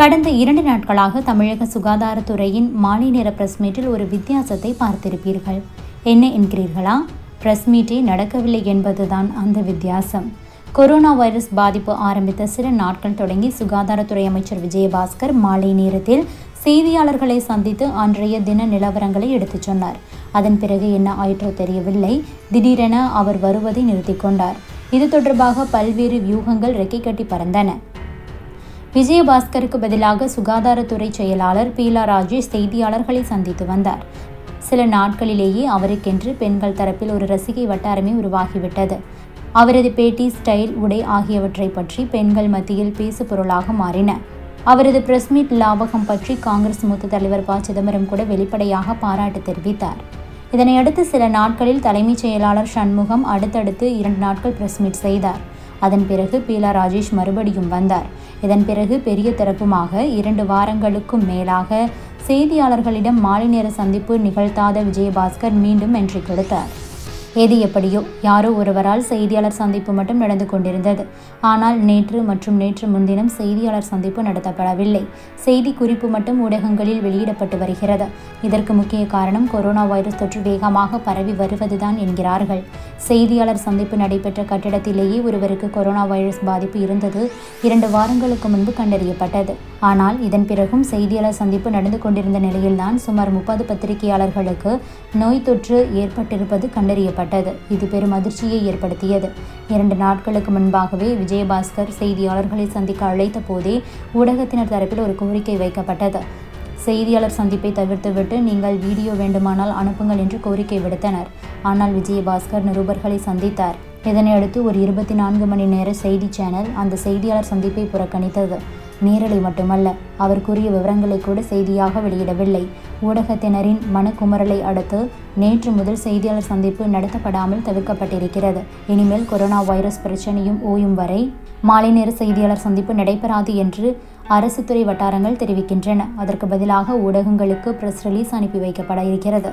கடந்த இரண்டு நாட்களாக தமிழக சுகாதாரத்துறையின் மாலை நேர பிரஸ் மீட்டில் ஒரு வித்தியாசத்தை பார்த்திருப்பீர்கள். என்ன என்கிறீர்களா? பிரஸ் மீட்டே நடக்கவில்லை என்பதுதான் அந்த வித்தியாசம். கொரோனா வைரஸ் பாதிப்பு ஆரம்பித்த சில நாட்கள் தொடங்கி சுகாதாரத்துறை அமைச்சர் விஜயபாஸ்கர் மாலை நேரத்தில் செய்தியாளர்களை சந்தித்து அன்றைய தின நிலவரங்களை எடுத்துச் சொன்னார். அதன் பிறகு என்ன ஆயிற்றோ தெரியவில்லை. திடீரென அவர் வருவதை நிறுத்திக் கொண்டார். இது தொடர்பாக பல்வேறு வியூகங்கள் ரெக்கை கட்டி பறந்தன. விஜயபாஸ்கருக்கு பதிலாக சுகாதாரத்துறை செயலாளர் பீலா ராஜேஷ் செய்தியாளர்களை சந்தித்து வந்தார். சில நாட்களிலேயே அவருக்கென்று பெண்கள் தரப்பில் ஒரு ரசிகை வட்டாரமே உருவாகிவிட்டது. அவரது பேட்டி ஸ்டைல் உடை ஆகியவற்றை பற்றி பெண்கள் மத்தியில் பேசு பொருளாக மாறின. அவரது பிரஸ் மீட் லாபகம் பற்றி காங்கிரஸ் மூத்த தலைவர் ப. சிதம்பரம் கூட வெளிப்படையாக பாராட்டு தெரிவித்தார். இதனையடுத்து சில நாட்களில் தலைமைச் செயலாளர் சண்முகம் அடுத்தடுத்து இரண்டு நாட்கள் பிரஸ் மீட் செய்தார். அதன் பிறகு பீலா ராஜேஷ் மறுபடியும் வந்தார். இதன் பிறகு பெரிய தரப்புமாக இரண்டு வாரங்களுக்கும் மேலாக செய்தியாளர்களிடம் மாலை நேர சந்திப்பு நிகழ்த்தாத விஜயபாஸ்கர் மீண்டும் என்று கொடுத்தார். எது எப்படியோ யாரோ ஒருவரால் செய்தியாளர் சந்திப்பு மட்டும் நடந்து கொண்டிருந்தது. ஆனால் நேற்று மற்றும் நேற்று முன்தினம் செய்தியாளர் சந்திப்பு நடத்தப்படவில்லை. செய்தி குறிப்பு மட்டும் ஊடகங்களில் வெளியிடப்பட்டு வருகிறது. இதற்கு முக்கிய காரணம் கொரோனா வைரஸ் தொற்று வேகமாக பரவி வருவதுதான் என்கிறார்கள். செய்தியாளர் சந்திப்பு நடைபெற்ற கட்டிடத்திலேயே ஒருவருக்கு கொரோனா வைரஸ் பாதிப்பு இருந்தது இரண்டு வாரங்களுக்கு முன்பு கண்டறியப்பட்டது. ஆனால் இதன் பிறகும் செய்தியாளர் சந்திப்பு நடந்து கொண்டிருந்த நிலையில்தான் சுமார் முப்பது பத்திரிகையாளர்களுக்கு நோய் தொற்று ஏற்பட்டிருப்பது கண்டறியப்பட்டது. இது பெரும் அதிர்ச்சியை ஏற்படுத்தியது. இரண்டு நாட்களுக்கு முன்பாகவே விஜயபாஸ்கர் செய்தியாளர்களை சந்திக்க அழைத்த போதே ஊடகத்தினர் தரப்பில் ஒரு கோரிக்கை வைக்கப்பட்டது. செய்தியாளர் சந்திப்பை தவிர்த்துவிட்டு நீங்கள் வீடியோ வேண்டுமானால் அனுப்புங்கள் என்று கோரிக்கை விடுத்தனர். ஆனால் விஜயபாஸ்கர் நிருபர்களை சந்தித்தார். இதனையடுத்து ஒரு இருபத்தி நான்கு மணி நேர செய்தி சேனல் அந்த செய்தியாளர் சந்திப்பை புறக்கணித்தது. நேரலை மட்டுமல்ல அவர் கூறிய விவரங்களை கூட செய்தியாக வெளியிடவில்லை. ஊடகத்தினரின் மனக்குமரலை அடுத்து நேற்று முதல் செய்தியாளர் சந்திப்பு நடத்தப்படாமல் தவிர்க்கப்பட்டிருக்கிறது. இனிமேல் கொரோனா வைரஸ் பிரச்சனையும் ஓயும் வரை மாலை நேர செய்தியாளர் சந்திப்பு நடைபெறாது என்று அரசு துறை வட்டாரங்கள் தெரிவிக்கின்றன. அதற்கு பதிலாக ஊடகங்களுக்கு பிரஸ் ரிலீஸ் அனுப்பி வைக்கப்பட இருக்கிறது.